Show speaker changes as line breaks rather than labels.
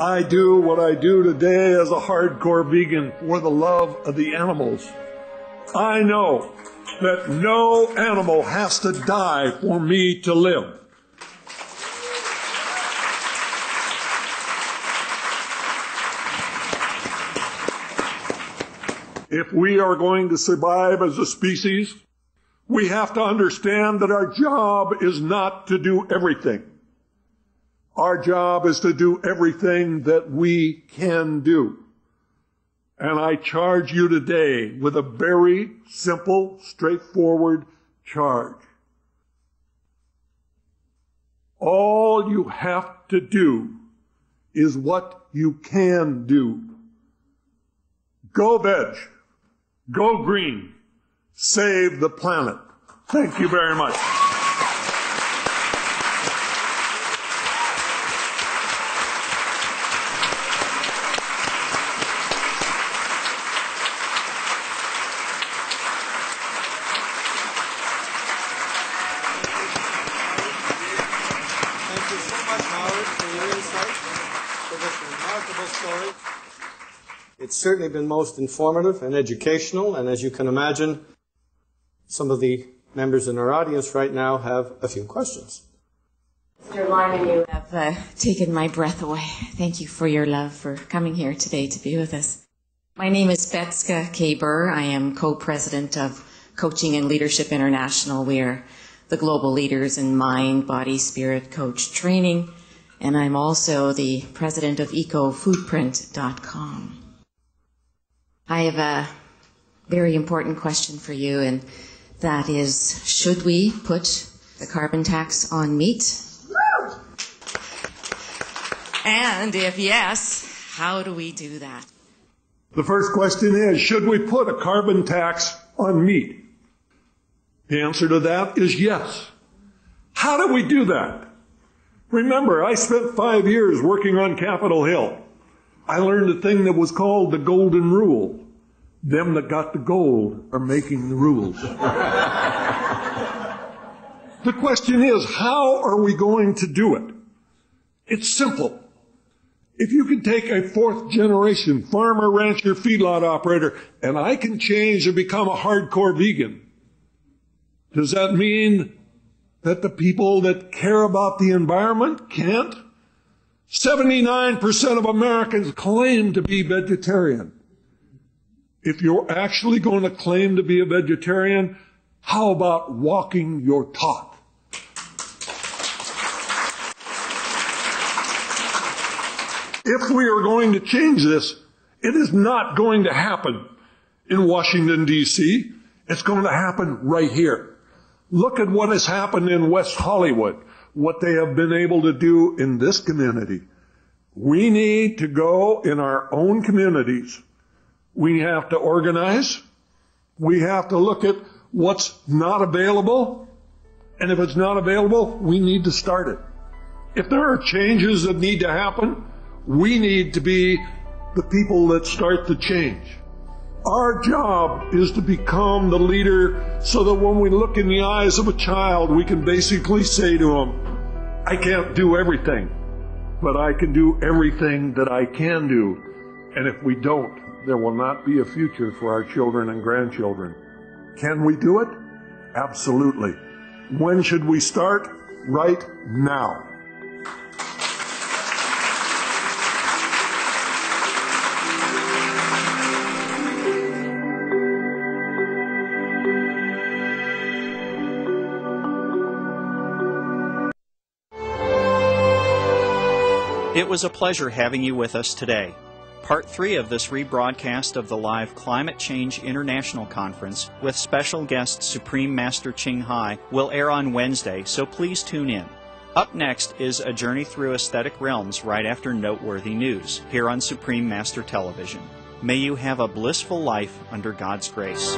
I do what I do today as a hardcore vegan for the love of the animals. I know that no animal has to die for me to live. If we are going to survive as a species, we have to understand that our job is not to do everything. Our job is to do everything that we can do. And I charge you today with a very simple, straightforward charge. All you have to do is what you can do. Go veg. Go green. Save the planet. Thank you very much.
Thank you so much, Howard, for your insight, for this remarkable story. It's certainly been most informative and educational, and as you can imagine, some of the members in our audience right now have a few questions.
Mr. Lyman, you have uh, taken my breath away. Thank you for your love for coming here today to be with us. My name is Betska K. Burr. I am co-president of Coaching and Leadership International. We are the global leaders in mind, body, spirit, coach training. And I'm also the president of ecofootprint.com. I have a very important question for you, and that is, should we put the carbon tax on meat? And if yes, how do we do that?
The first question is, should we put a carbon tax on meat? The answer to that is yes. How do we do that? Remember, I spent five years working on Capitol Hill. I learned a thing that was called the golden rule. Them that got the gold are making the rules. the question is, how are we going to do it? It's simple. If you can take a fourth generation farmer, rancher, feedlot operator, and I can change and become a hardcore vegan, does that mean that the people that care about the environment can't? 79% of Americans claim to be vegetarian. If you're actually going to claim to be a vegetarian, how about walking your talk? If we are going to change this, it is not going to happen in Washington, D.C. It's going to happen right here. Look at what has happened in West Hollywood, what they have been able to do in this community. We need to go in our own communities. We have to organize. We have to look at what's not available. And if it's not available, we need to start it. If there are changes that need to happen, we need to be the people that start the change. Our job is to become the leader so that when we look in the eyes of a child, we can basically say to him, I can't do everything, but I can do everything that I can do. And if we don't, there will not be a future for our children and grandchildren. Can we do it? Absolutely. When should we start? Right now.
It was a pleasure having you with us today. Part 3 of this rebroadcast of the live Climate Change International Conference with special guest Supreme Master Ching Hai will air on Wednesday, so please tune in. Up next is a journey through aesthetic realms right after noteworthy news here on Supreme Master Television. May you have a blissful life under God's grace.